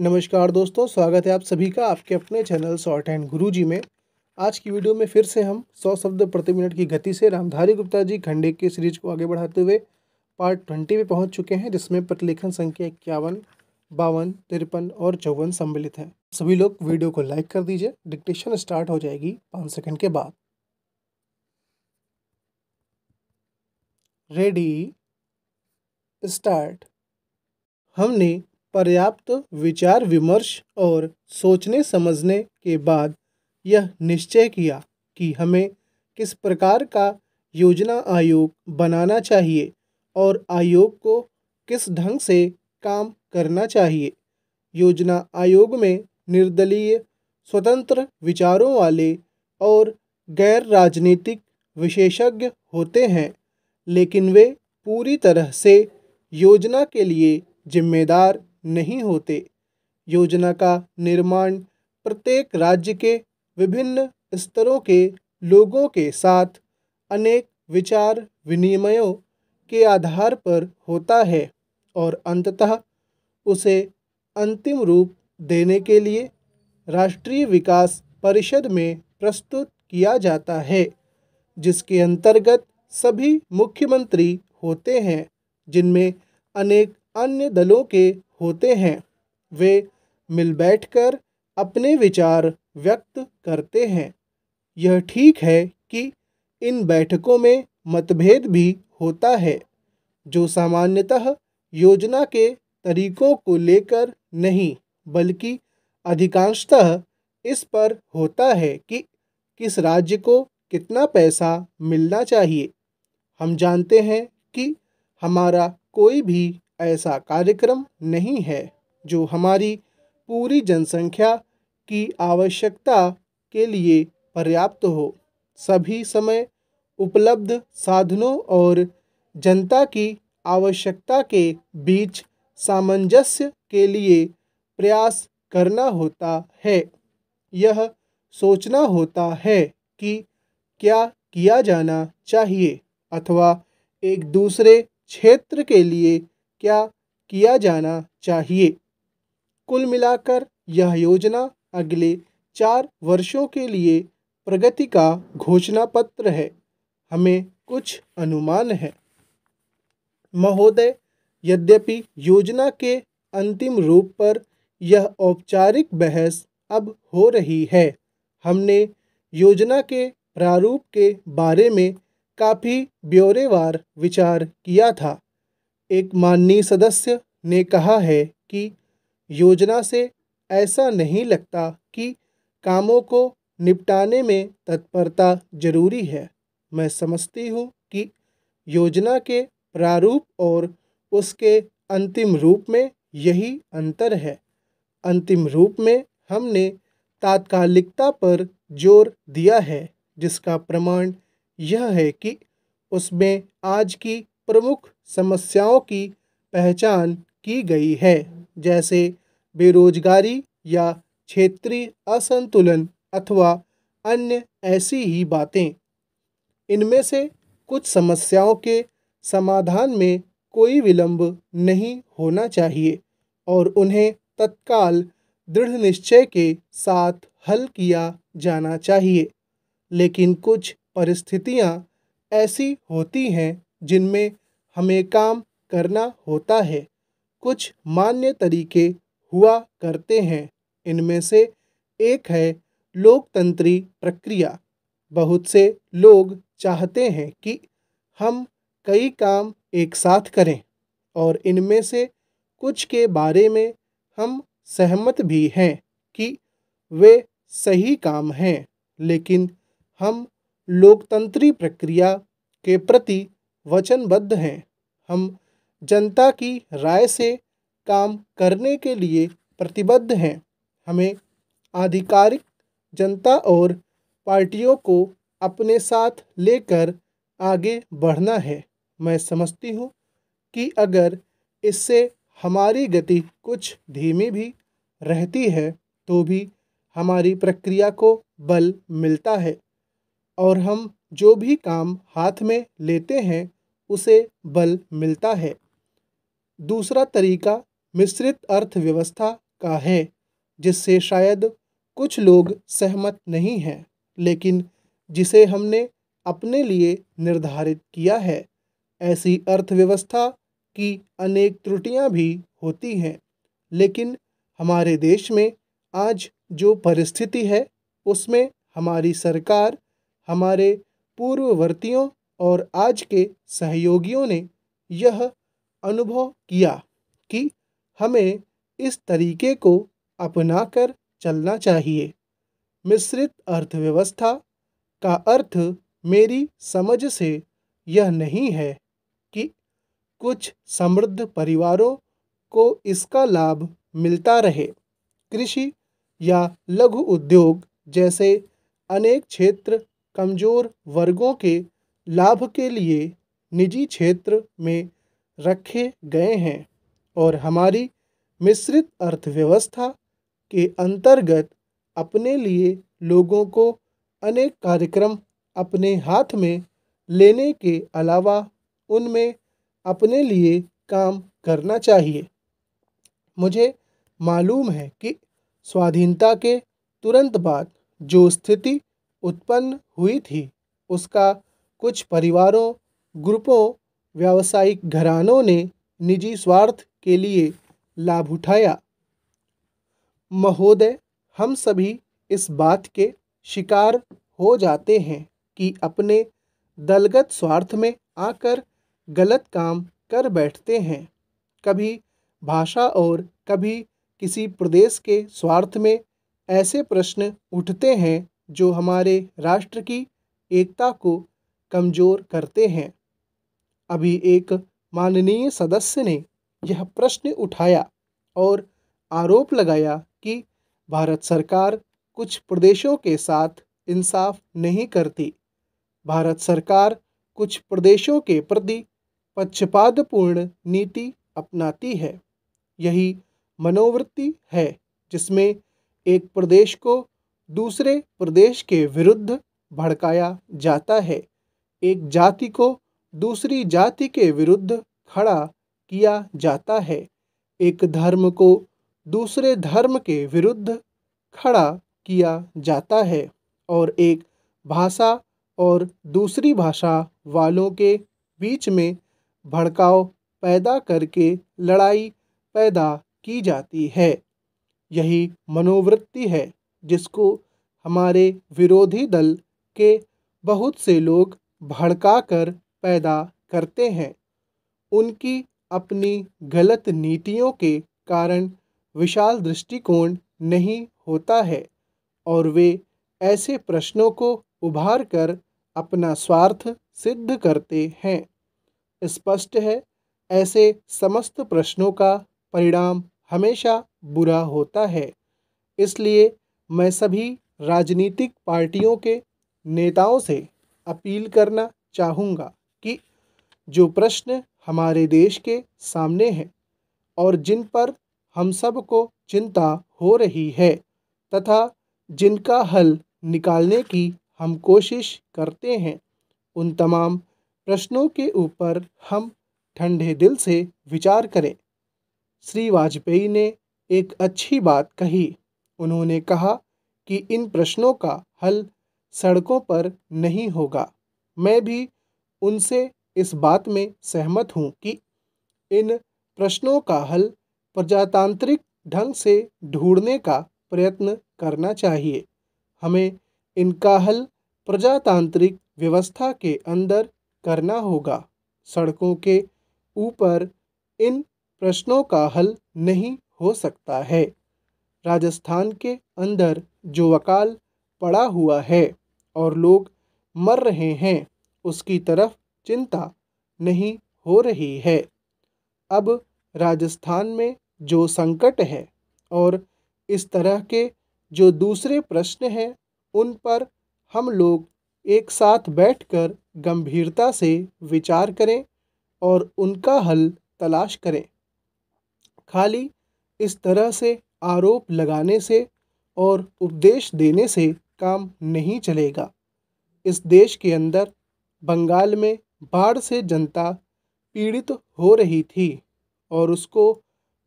नमस्कार दोस्तों, स्वागत है आप सभी का आपके अपने चैनल शॉर्ट एंड गुरु जी में। आज की वीडियो में फिर से हम 100 शब्द प्रति मिनट की गति से रामधारी गुप्ता जी खंडे के सीरीज़ को आगे बढ़ाते हुए पार्ट ट्वेंटी में पहुँच चुके हैं, जिसमें प्रतिलेखन संख्या इक्यावन, बावन, तिरपन और चौवन सम्मिलित है। सभी लोग वीडियो को लाइक कर दीजिए डिक्टेशन स्टार्ट हो जाएगी पाँच सेकेंड के बाद। रेडी स्टार्ट हमने पर्याप्त विचार विमर्श और सोचने समझने के बाद यह निश्चय किया कि हमें किस प्रकार का योजना आयोग बनाना चाहिए और आयोग को किस ढंग से काम करना चाहिए। योजना आयोग में निर्दलीय, स्वतंत्र विचारों वाले और गैर राजनीतिक विशेषज्ञ होते हैं, लेकिन वे पूरी तरह से योजना के लिए जिम्मेदार नहीं होते। योजना का निर्माण प्रत्येक राज्य के विभिन्न स्तरों के लोगों के साथ अनेक विचार विनिमयों के आधार पर होता है और अंततः उसे अंतिम रूप देने के लिए राष्ट्रीय विकास परिषद में प्रस्तुत किया जाता है, जिसके अंतर्गत सभी मुख्यमंत्री होते हैं, जिनमें अनेक अन्य दलों के होते हैं। वे मिल बैठकर अपने विचार व्यक्त करते हैं। यह ठीक है कि इन बैठकों में मतभेद भी होता है, जो सामान्यतः योजना के तरीकों को लेकर नहीं, बल्कि अधिकांशतः इस पर होता है कि किस राज्य को कितना पैसा मिलना चाहिए। हम जानते हैं कि हमारा कोई भी ऐसा कार्यक्रम नहीं है जो हमारी पूरी जनसंख्या की आवश्यकता के लिए पर्याप्त हो। सभी समय उपलब्ध साधनों और जनता की आवश्यकता के बीच सामंजस्य के लिए प्रयास करना होता है। यह सोचना होता है कि क्या किया जाना चाहिए अथवा एक दूसरे क्षेत्र के लिए क्या किया जाना चाहिए? कुल मिलाकर यह योजना अगले चार वर्षों के लिए प्रगति का घोषणा पत्र है। हमें कुछ अनुमान है। महोदय, यद्यपि योजना के अंतिम रूप पर यह औपचारिक बहस अब हो रही है, हमने योजना के प्रारूप के बारे में काफ़ी ब्यौरेवार विचार किया था। एक माननीय सदस्य ने कहा है कि योजना से ऐसा नहीं लगता कि कामों को निपटाने में तत्परता ज़रूरी है। मैं समझती हूँ कि योजना के प्रारूप और उसके अंतिम रूप में यही अंतर है। अंतिम रूप में हमने तात्कालिकता पर ज़ोर दिया है, जिसका प्रमाण यह है कि उसमें आज की प्रमुख समस्याओं की पहचान की गई है, जैसे बेरोजगारी या क्षेत्रीय असंतुलन अथवा अन्य ऐसी ही बातें। इनमें से कुछ समस्याओं के समाधान में कोई विलंब नहीं होना चाहिए और उन्हें तत्काल दृढ़ निश्चय के साथ हल किया जाना चाहिए। लेकिन कुछ परिस्थितियाँ ऐसी होती हैं जिनमें हमें काम करना होता है। कुछ मान्य तरीके हुआ करते हैं। इनमें से एक है लोकतंत्री प्रक्रिया। बहुत से लोग चाहते हैं कि हम कई काम एक साथ करें और इनमें से कुछ के बारे में हम सहमत भी हैं कि वे सही काम हैं, लेकिन हम लोकतंत्री प्रक्रिया के प्रति वचनबद्ध हैं। हम जनता की राय से काम करने के लिए प्रतिबद्ध हैं। हमें आधिकारिक जनता और पार्टियों को अपने साथ लेकर आगे बढ़ना है। मैं समझती हूँ कि अगर इससे हमारी गति कुछ धीमी भी रहती है तो भी हमारी प्रक्रिया को बल मिलता है। और हम जो भी काम हाथ में लेते हैं, उसे बल मिलता है। दूसरा तरीका मिश्रित अर्थव्यवस्था का है, जिससे शायद कुछ लोग सहमत नहीं हैं, लेकिन जिसे हमने अपने लिए निर्धारित किया है, ऐसी अर्थव्यवस्था की अनेक त्रुटियाँ भी होती हैं। लेकिन हमारे देश में आज जो परिस्थिति है, उसमें हमारी सरकार हमारे पूर्ववर्तियों और आज के सहयोगियों ने यह अनुभव किया कि हमें इस तरीके को अपनाकर चलना चाहिए। मिश्रित अर्थव्यवस्था का अर्थ मेरी समझ से यह नहीं है कि कुछ समृद्ध परिवारों को इसका लाभ मिलता रहे। कृषि या लघु उद्योग जैसे अनेक क्षेत्र कमज़ोर वर्गों के लाभ के लिए निजी क्षेत्र में रखे गए हैं और हमारी मिश्रित अर्थव्यवस्था के अंतर्गत अपने लिए लोगों को अनेक कार्यक्रम अपने हाथ में लेने के अलावा उनमें अपने लिए काम करना चाहिए। मुझे मालूम है कि स्वाधीनता के तुरंत बाद जो स्थिति उत्पन्न हुई थी। उसका कुछ परिवारों, ग्रुपों, व्यावसायिक घरानों ने निजी स्वार्थ के लिए लाभ उठाया। महोदय, हम सभी इस बात के शिकार हो जाते हैं कि अपने दलगत स्वार्थ में आकर गलत काम कर बैठते हैं। कभी भाषा और कभी किसी प्रदेश के स्वार्थ में ऐसे प्रश्न उठते हैं जो हमारे राष्ट्र की एकता को कमज़ोर करते हैं। अभी एक माननीय सदस्य ने यह प्रश्न उठाया और आरोप लगाया कि भारत सरकार कुछ प्रदेशों के साथ इंसाफ नहीं करती। भारत सरकार कुछ प्रदेशों के प्रति पक्षपातपूर्ण नीति अपनाती है। यही मनोवृत्ति है जिसमें एक प्रदेश को दूसरे प्रदेश के विरुद्ध भड़काया जाता है। एक जाति को दूसरी जाति के विरुद्ध खड़ा किया जाता है। एक धर्म को दूसरे धर्म के विरुद्ध खड़ा किया जाता है और एक भाषा और दूसरी भाषा वालों के बीच में भड़काव पैदा करके लड़ाई पैदा की जाती है। यही मनोवृत्ति है। जिसको हमारे विरोधी दल के बहुत से लोग भड़का कर पैदा करते हैं। उनकी अपनी गलत नीतियों के कारण विशाल दृष्टिकोण नहीं होता है और वे ऐसे प्रश्नों को उभार कर अपना स्वार्थ सिद्ध करते हैं। स्पष्ट है, ऐसे समस्त प्रश्नों का परिणाम हमेशा बुरा होता है, इसलिए मैं सभी राजनीतिक पार्टियों के नेताओं से अपील करना चाहूँगा कि जो प्रश्न हमारे देश के सामने हैं और जिन पर हम सबको चिंता हो रही है तथा जिनका हल निकालने की हम कोशिश करते हैं, उन तमाम प्रश्नों के ऊपर हम ठंडे दिल से विचार करें। श्री वाजपेयी ने एक अच्छी बात कही। उन्होंने कहा कि इन प्रश्नों का हल सड़कों पर नहीं होगा। मैं भी उनसे इस बात में सहमत हूँ कि इन प्रश्नों का हल प्रजातांत्रिक ढंग से ढूँढने का प्रयत्न करना चाहिए। हमें इनका हल प्रजातांत्रिक व्यवस्था के अंदर करना होगा। सड़कों के ऊपर इन प्रश्नों का हल नहीं हो सकता है। राजस्थान के अंदर जो अकाल पड़ा हुआ है और लोग मर रहे हैं, उसकी तरफ़ चिंता नहीं हो रही है। अब राजस्थान में जो संकट है और इस तरह के जो दूसरे प्रश्न हैं, उन पर हम लोग एक साथ बैठकर गंभीरता से विचार करें और उनका हल तलाश करें। खाली इस तरह से आरोप लगाने से और उपदेश देने से काम नहीं चलेगा। इस देश के अंदर बंगाल में बाढ़ से जनता पीड़ित हो रही थी और उसको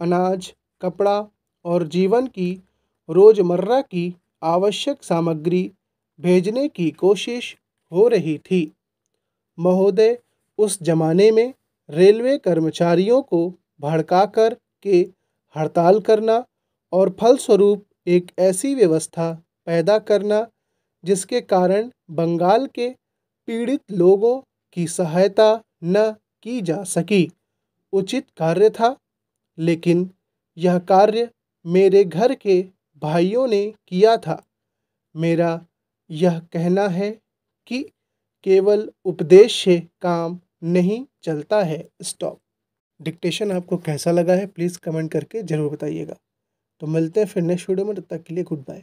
अनाज, कपड़ा और जीवन की रोज़मर्रा की आवश्यक सामग्री भेजने की कोशिश हो रही थी। महोदय उस ज़माने में रेलवे कर्मचारियों को भड़काकर के हड़ताल करना और फलस्वरूप एक ऐसी व्यवस्था पैदा करना जिसके कारण बंगाल के पीड़ित लोगों की सहायता न की जा सकी। उचित कार्य था, लेकिन यह कार्य मेरे घर के भाइयों ने किया था। मेरा यह कहना है कि केवल उपदेश से काम नहीं चलता है। स्टॉप। डिक्टेशन आपको कैसा लगा है, प्लीज़ कमेंट करके ज़रूर बताइएगा। तो मिलते हैं फिर नेक्स्ट वीडियो में तब तक के लिए गुड बाय